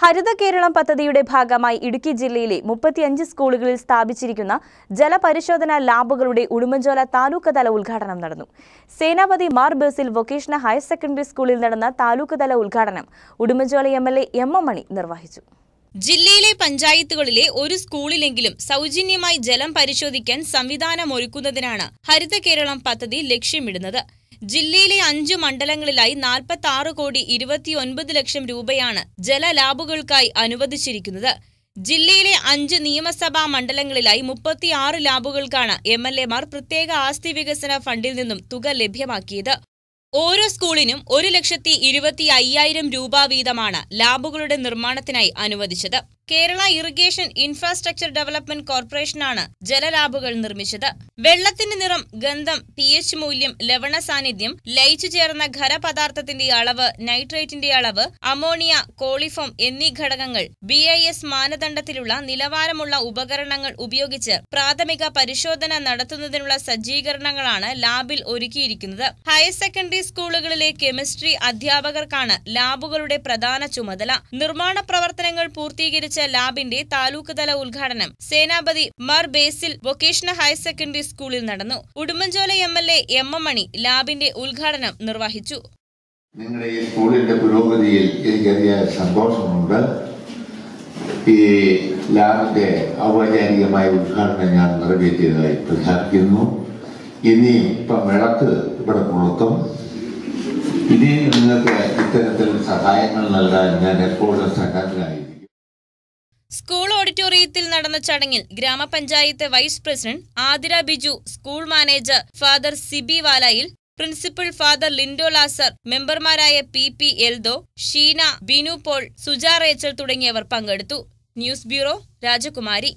ഹരിത കേരളം പദ്ധതിയുടെ ഭാഗമായി ഇടുക്കി ജില്ലയിലെ മുപ്പത്തിയഞ്ച് സ്കൂളുകളിൽ സ്ഥാപിച്ചിരിക്കുന്ന ജലപരിശോധന ലാബുകളുടെ ഉടുമ്പൻചോല താലൂക്ക് തല ഉദ്ഘാടനം നടന്നു. Senapathi Mar Basil vocational higher secondary സ്കൂളിൽ നടന്ന താലൂക്ക് തല ഉദ്ഘാടനം Udumbanchola M L A M M Mani നിർവഹിച്ചു. ജില്ലയിലെ പഞ്ചായത്തുകളിലെ ഒരു സ്കൂളിലെങ്കിലും സൗജന്യമായി ജലം പരിശോധിക്കാൻ സംവിധാനമൊരുക്കുന്നതിനാണ് ഹരിത കേരളം പദ്ധതി ലക്ഷ്യമിടുന്നത്. ജില്ലയിലെ അഞ്ചു മണ്ഡലങ്ങളിലായി നാൽപ്പത്തി ആറ് കോടി ഇരുപത്തിയൊൻപത് ലക്ഷം രൂപയാണ് ജലലാബുകൾക്കായി അനുവദിച്ചിരിക്കുന്നത്. ജില്ലയിലെ അഞ്ച് നിയമസഭാ മണ്ഡലങ്ങളിലായി മുപ്പത്തിയാറ് ലാബുകൾക്കാണ് എം എൽ എമാർ പ്രത്യേക ആസ്തി വികസന ഫണ്ടിൽ നിന്നും തുക ലഭ്യമാക്കിയത്. ഓരോ സ്കൂളിനും ഒരു ലക്ഷത്തി ഇരുപത്തി അയ്യായിരം രൂപ വീതമാണ് ലാബുകളുടെ നിർമ്മാണത്തിനായി അനുവദിച്ചത്. കേരള ഇറിഗേഷൻ ഇൻഫ്രാസ്ട്രക്ചർ ഡെവലപ്മെന്റ് കോർപ്പറേഷനാണ് ജലലാബുകൾ നിർമ്മിച്ചത്. വെള്ളത്തിന്റെ നിറം ഗന്ധം പി എച്ച് മൂല്യം ലവണ സാന്നിധ്യം ലയിച്ചു ചേർന്ന ഖരപദാർത്ഥത്തിന്റെ അളവ് നൈട്രേറ്റിന്റെ അളവ് അമോണിയ കോളിഫോം എന്നീ ഘടകങ്ങൾ ബി ഐ എസ് മാനദണ്ഡത്തിലുള്ള നിലവാരമുള്ള ഉപകരണങ്ങൾ ഉപയോഗിച്ച് പ്രാഥമിക പരിശോധന നടത്തുന്നതിനുള്ള സജ്ജീകരണങ്ങളാണ് ലാബിൽ ഒരുക്കിയിരിക്കുന്നത്. ഹയർ സെക്കൻഡറി സ്കൂളുകളിലെ കെമിസ്ട്രി അധ്യാപകർക്കാണ് ലാബുകളുടെ പ്രധാന ചുമതല. നിർമ്മാണ പ്രവർത്തനങ്ങൾ പൂർത്തീകരിച്ച ലാബിന്റെ താലൂക്ക്തല ഉദ്ഘാടനം Senapathy Mar Basil vocational higher secondary സ്കൂളിൽ നടന്നു. Udumbanchola M L A M M Mani ലാബിന്റെ ഉദ്ഘാടനം നിർവഹിച്ചു. നിങ്ങളുടെ ഈ സ്കൂളിന്റെ പുരോഗതിയിൽ എനിക്കറിയാൻ സന്തോഷമുണ്ട്. ഈ ലാബിന്റെ ഔപചാരികമായ ഉദ്ഘാടനം ഞാൻ നിറവേറ്റിയതായി പ്രഖ്യാപിക്കുന്നു. ഇനി ഇപ്പം വിളക്ക് ഇവിടെ കൊളുത്തും. ഇനി നിങ്ങൾക്ക് ഇത്തരത്തിൽ സഹായങ്ങൾ നൽകാൻ ഞാൻ എപ്പോഴും സന്നദ്ധനായിരിക്കും. സ്കൂൾ ഓഡിറ്റോറിയത്തിൽ നടന്ന ചടങ്ങിൽ ഗ്രാമപഞ്ചായത്ത് vice president Athira Biju school manager father Sibi Valayil principal father Lindo Lazar മെമ്പർമാരായ P P Eldho Sheena Binu Paul Suja Rachel തുടങ്ങിയവർ പങ്കെടുത്തു. ന്യൂസ് ബ്യൂറോ രാജകുമാരി.